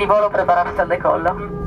di volo prepararsi al decollo.